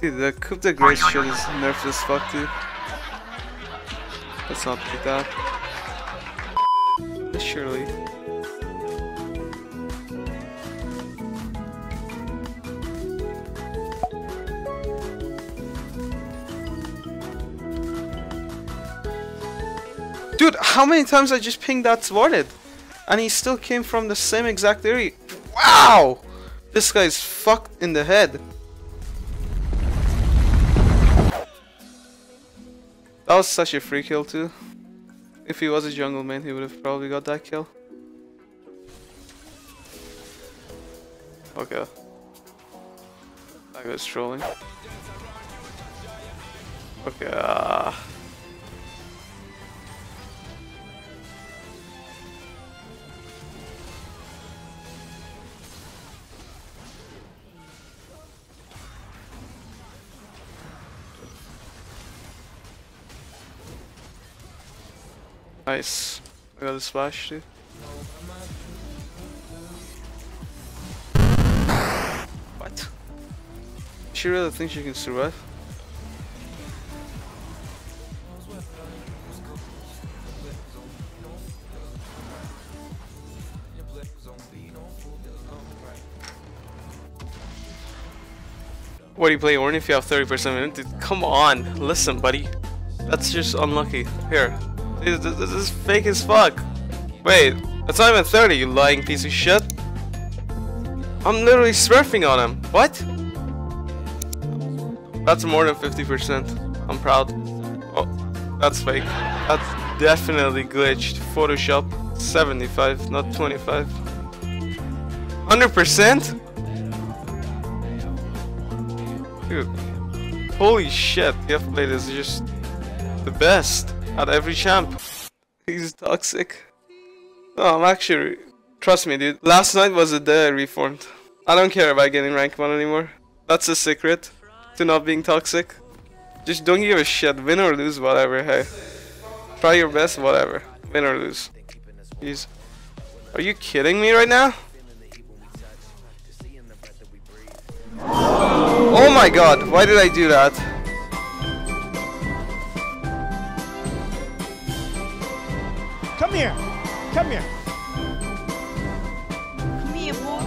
Dude, the Coup de Grace shit is nerfed as fuck, dude. Let's not do that. Surely. Dude, how many times I just pinged that sworded? And he still came from the same exact area. Wow! This guy's fucked in the head. That was such a free kill too. If he was a jungle man, he would have probably got that kill. Okay. That guy's trolling. Okay. Uh... Nice. I got a splash too. What? She really thinks she can survive? What do you play Ornn if you have 30% minute? Come on, listen buddy. That's just unlucky. Here, this, this, is fake as fuck. Wait, that's not even 30, you lying piece of shit. I'm literally surfing on him. What? That's more than 50%. I'm proud. Oh, that's fake. That's definitely glitched. Photoshop 75, not 25. 100%? Dude. Holy shit, Deathblade is just the best at every champ. He's toxic. No, I'm actually... Trust me, dude. Last night was the day I reformed. I don't care about getting rank 1 anymore. That's the secret to not being toxic. Just don't give a shit. Win or lose, whatever, hey. Try your best, whatever. Win or lose. Jeez. Are you kidding me right now? Oh my god, why did I do that? Come here. Come here, boy.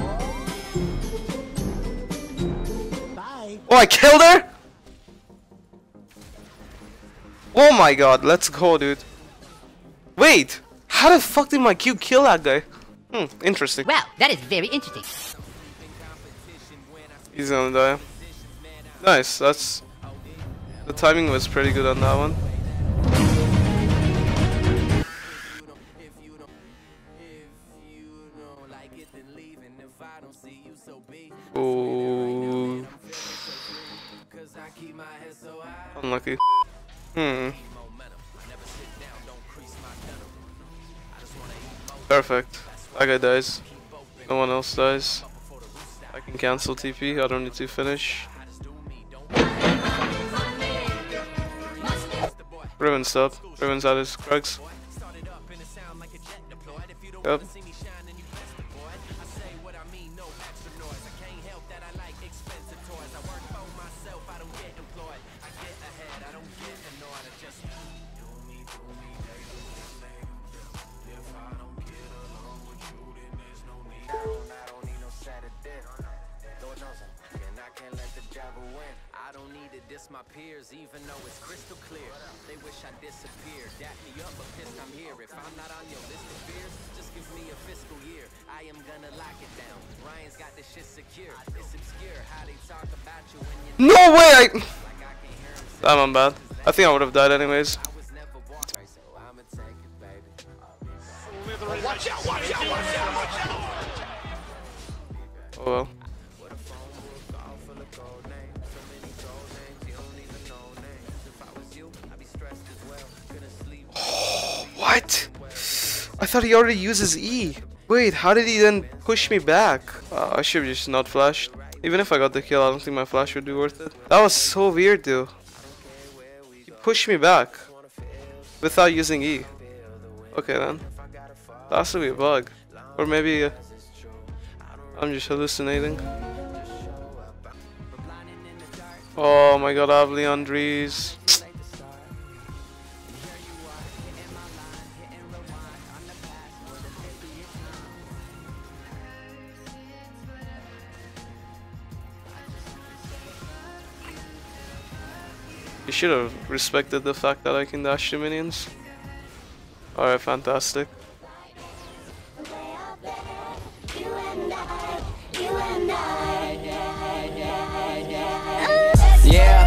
Bye. Oh, I killed her? Oh my god, let's go, dude. Wait, how the fuck did my Q kill that guy? Hmm, interesting. Well, that is very interesting. He's gonna die. Nice, that's... The timing was pretty good on that one. Unlucky. Hmm. Perfect. That guy dies. No one else dies. I can cancel TP. I don't need to finish. Ruin's stop. Ruin's at his Krugs. Yep. My peers, even though it's crystal clear. They wish I disappeared. Dap me up, but pissed I'm here. If I'm not on your list of fears, just give me a fiscal year. I am gonna lock it down. Ryan's got this shit secure. It's obscure how they talk about you when you No way! I... like I can hear 'em say Damn, I'm bad. I think I would have died anyways. I was never walked right, so I'ma take it, baby. Oh well. What? I thought he already uses E. Wait, how did he then push me back? Uh, I should've just not flashed. Even if I got the kill, I don't think my flash would be worth it. That was so weird, dude. He pushed me back. Without using E. Okay, then. That has to be a bug. Or maybe... Uh, I'm just hallucinating. Oh my god, I have Liandry's. You should have respected the fact that I can dash the minions. Alright, fantastic. Yeah.